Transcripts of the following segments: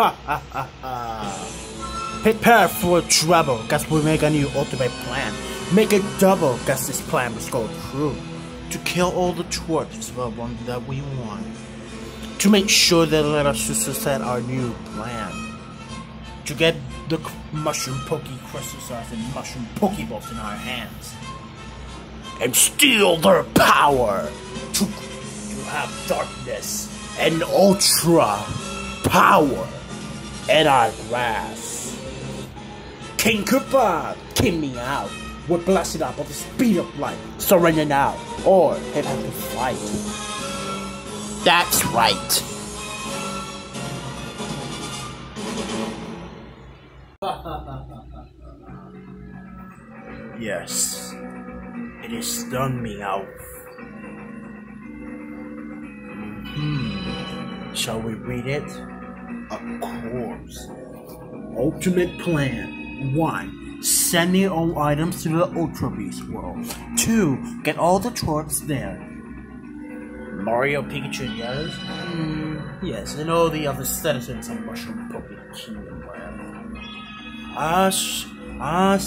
Ha ha ha ha. Prepare for trouble, cause we make a new ultimate plan. Make it double, cause this plan must go through. To kill all the is the one that we want. To make sure that let us set our new plan. To get the mushroom pokey crystal sauce and mushroom pokeballs in our hands. And steal their power. To, to have darkness and ultra power in our grass. King Koopa, King Meowth, we're blasted up at the speed of light. Surrender now, or he'll have to fight. That's right. yes, it is done, Meowth. Hmm. Shall we read it? Of course. Ultimate plan. 1. Sending all items to the Ultra Beast world. 2. Get all the twerps there. Mario, Pikachu, and the others? Mm, yes, and all the other citizens of Mushroom Poké Kingdom Land. Ah,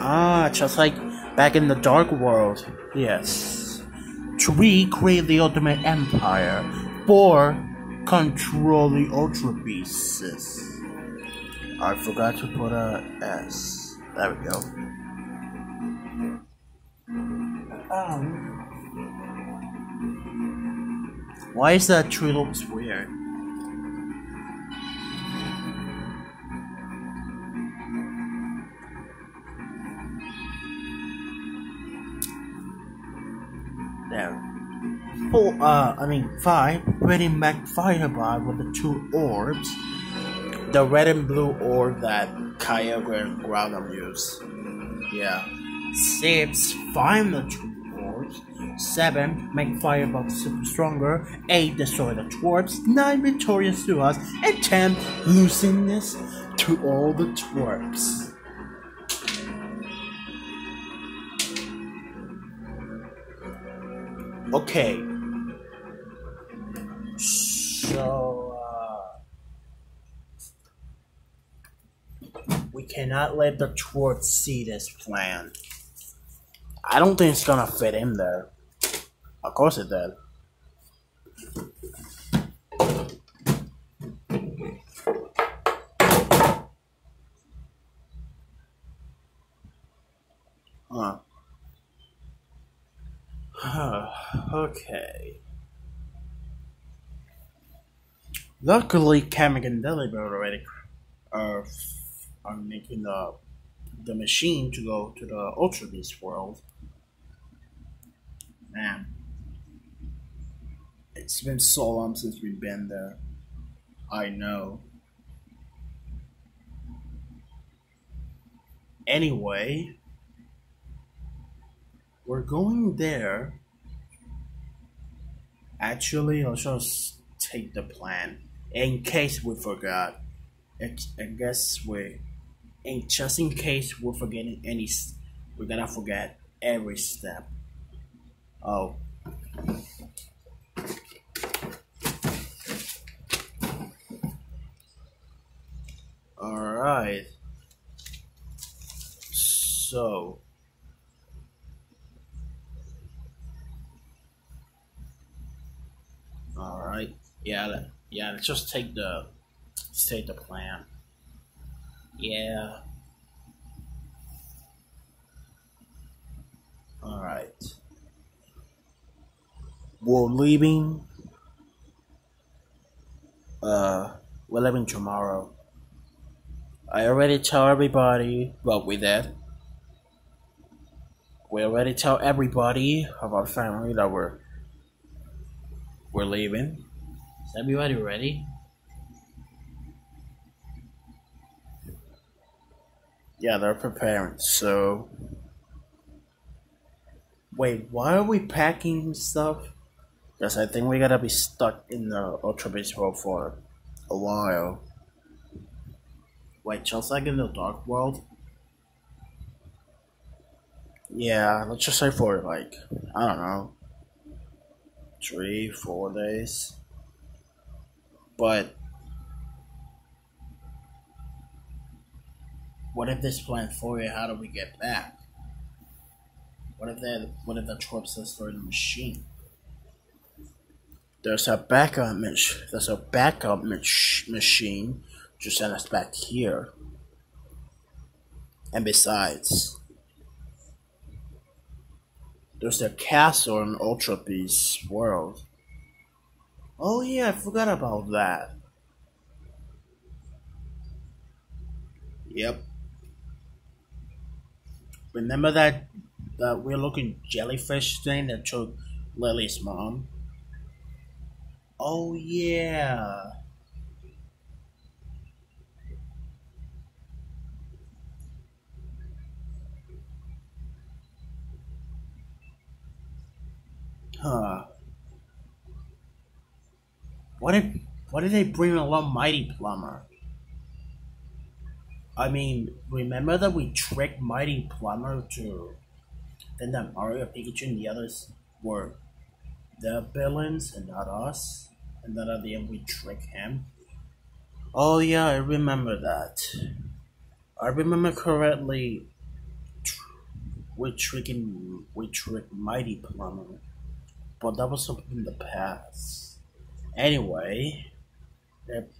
ah, just like back in the Dark World. Yes. 3. Create the Ultimate Empire. 4. Control the Ultra Beasts. I forgot to put a S. There we go. Um. Why is that tree looks weird? There. Four, uh, I mean five. Bringing back Fireball with the two orbs. The red and blue orb that Kyogre and Groudon use. Yeah. Six. Find the two orbs. Seven. Make Fireball super stronger. Eight. Destroy the twerps. Nine. Victorious to us. And ten. Losing this to all the twerps. Okay. We cannot let the twerp see this plan. I don't think it's gonna fit in there. Of course it did. Huh. okay. Luckily, Kamek and Delibird already are, are making the the machine to go to the Ultra Beast world. Man, it's been so long since we've been there. I know. Anyway, we're going there. Actually, I'll just take the plan in case we forgot. I I guess we, in just in case we're forgetting any, we're gonna forget every step. Oh. Alright. So. Alright. Yeah, yeah, let's just take the let's take the plan. Yeah. Alright. We're leaving uh we're leaving tomorrow. I already tell everybody well we did. We already tell everybody of our family that we're we're leaving. Is everybody ready? Yeah, they're preparing. So, wait, why are we packing stuff? Because I think we gotta be stuck in the Ultra world for a while. Wait, just like in the Dark World? Yeah, let's just say for like, I don't know, three, four days. But what if this plan fails? How do we get back? What if that? What if the tropes destroy the machine? There's a backup mach- There's a backup mach- machine to send us back here. And besides, there's a castle in Ultra Beast world. Oh yeah, I forgot about that. Yep. Remember that that we're looking jellyfish thing that took Lily's mom? Oh yeah. Huh. What if what did they bring along Mighty Plumber? I mean, remember that we tricked Mighty Plumber to then that Mario, Pikachu, and the others were the villains and not us? And then at the end we trick him? Oh yeah, I remember that. I remember correctly we tricking we tricked Mighty Plumber. But that was something in the past. Anyway, it,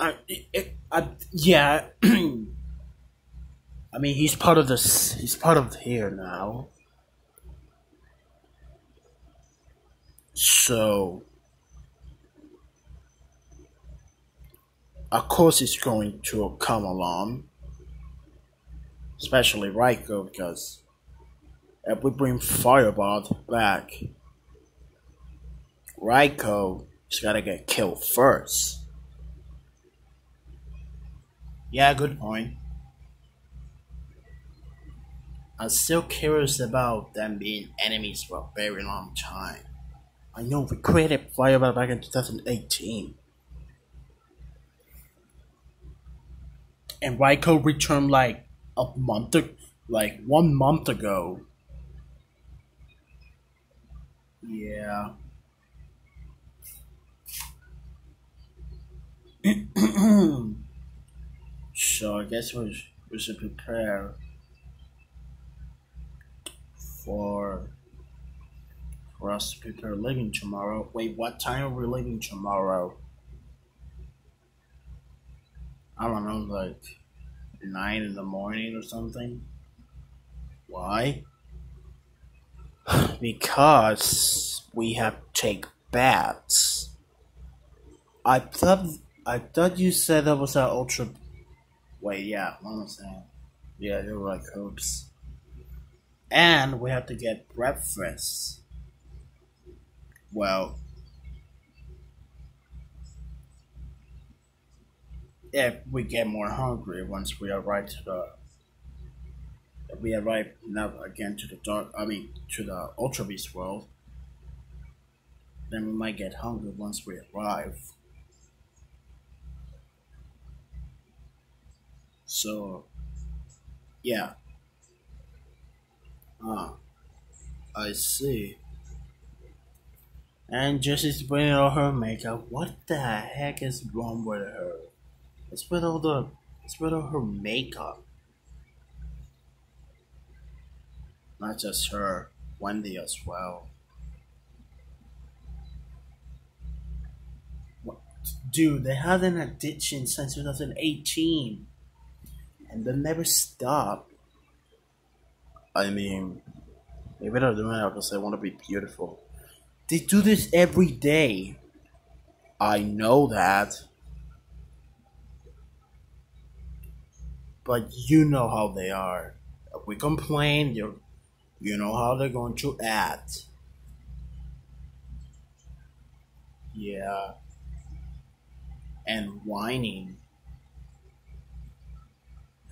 I, it, I, yeah. I mean, he's part of this. He's part of here now. So, of course, he's going to come along, especially Raikou, because if we bring Fireball back, Raikou has got to get killed first. Yeah, good point. I'm still curious about them being enemies for a very long time. I know we created Fireball back in 2018. And Raikou returned like a month, like one month ago. Yeah. so I guess we, we should prepare for for us to prepare leaving tomorrow. Wait, what time are we leaving tomorrow? I don't know, like nine in the morning or something. Why? because we have to take baths. I thought I thought you said that was our ultra. Wait, yeah, what I'm saying? Yeah, you're like Copes and we have to get breakfast. Well, if we get more hungry once we arrive to the if we arrive now again to the dark I mean to the ultra beast world then we might get hungry once we arrive so yeah Ah, I see. And Jessie's putting on her makeup. What the heck is wrong with her? What's with all the what's with all her makeup? Not just her, Wendy as well. What? Dude, they had an addiction since 2018 and they never stop. I mean, maybe they're doing it because they want to be beautiful. They do this every day. I know that. But you know how they are. If we complain, you you know how they're going to act. Yeah. And whining.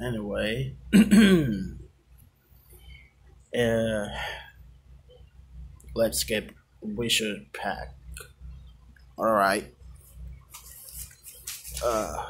Anyway. Uh, let's get wizard pack. All right. Uh.